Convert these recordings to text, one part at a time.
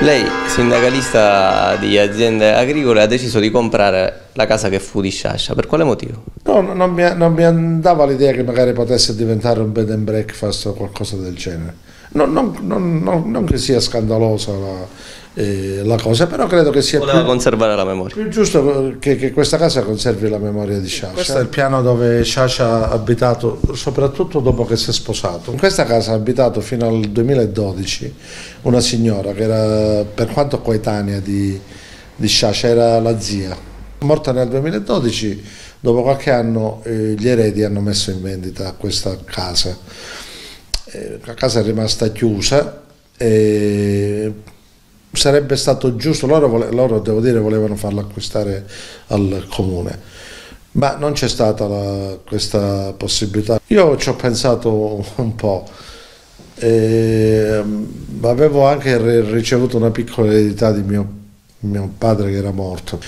Lei, sindacalista di aziende agricole, ha deciso di comprare la casa che fu di Sciascia. Per quale motivo? No, non mi, non mi andava l'idea che magari potesse diventare un bed and breakfast o qualcosa del genere. Non, non, non, non che sia scandalosa la, eh, la, cosa, però credo che sia più, conservare la memoria. più giusto che, che, questa casa conservi la memoria di Sciascia. Questo è il piano dove Sciascia ha abitato, soprattutto dopo che si è sposato. In questa casa ha abitato fino al 2012 una signora che era, per quanto coetanea di, di Sciascia, era la zia. Morta nel 2012, dopo qualche anno eh, gli eredi hanno messo in vendita questa casa eh, la casa è rimasta chiusa e sarebbe stato giusto, loro, loro devo dire volevano farla acquistare al comune, ma non c'è stata la, questa possibilità. Io ci ho pensato un po', e, avevo anche ricevuto una piccola eredità di mio, mio padre che era morto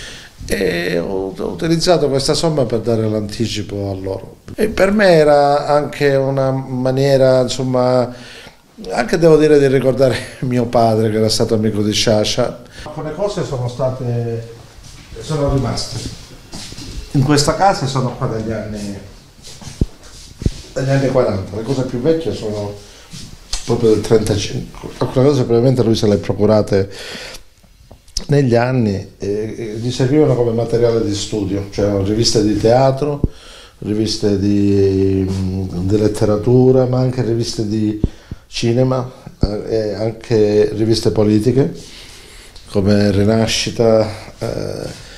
e ho, utilizzato questa somma per dare l'anticipo a loro. E per me era anche una maniera, insomma, anche devo dire di ricordare mio padre che era stato amico di Sciascia. Alcune cose sono state, sono rimaste. In questa casa sono qua dagli anni, dagli anni 40, le cose più vecchie sono proprio del 35. Alcune cose probabilmente lui se le ha procurate negli anni eh, gli servivano come materiale di studio, cioè riviste di teatro, riviste di, di letteratura, ma anche riviste di cinema eh, anche riviste politiche come Rinascita, eh,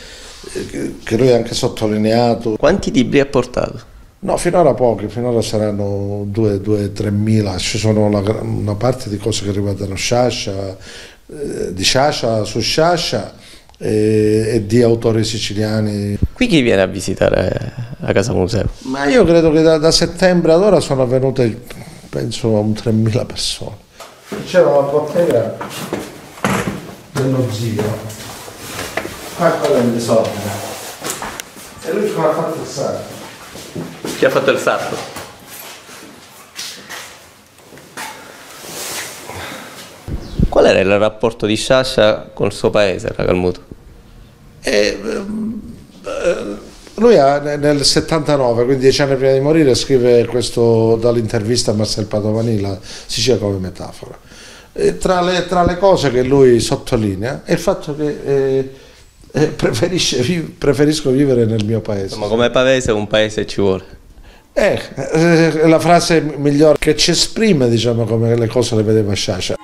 che lui ha anche sottolineato. Quanti libri ha portato? No, finora pochi, finora saranno 2-3 mila, ci sono una, una, parte di cose che riguardano Sciascia, eh, di Sciascia su Sciascia e, e, di autori siciliani. Qui chi viene a visitare a Casa Museo? Ma io credo che da, da settembre ad ora sono venute, penso, un 3.000 persone. C'era la bottega dello zio, qua quella in disordine, e lui ci ha fatto il sarto. Chi ha fatto il sarto? Qual era il rapporto di Sciascia con il suo paese, Ragalmuto? E, eh, lui ha, nel 79, quindi dieci anni prima di morire, scrive questo dall'intervista a Marcel Padovani, la Sicilia come metafora. Tra le, tra, le, cose che lui sottolinea è il fatto che eh, eh preferisco vivere nel mio paese. Ma come pavese un paese ci vuole. Eh, eh, la frase migliore che ci esprime diciamo come le cose le vedeva Sciascia.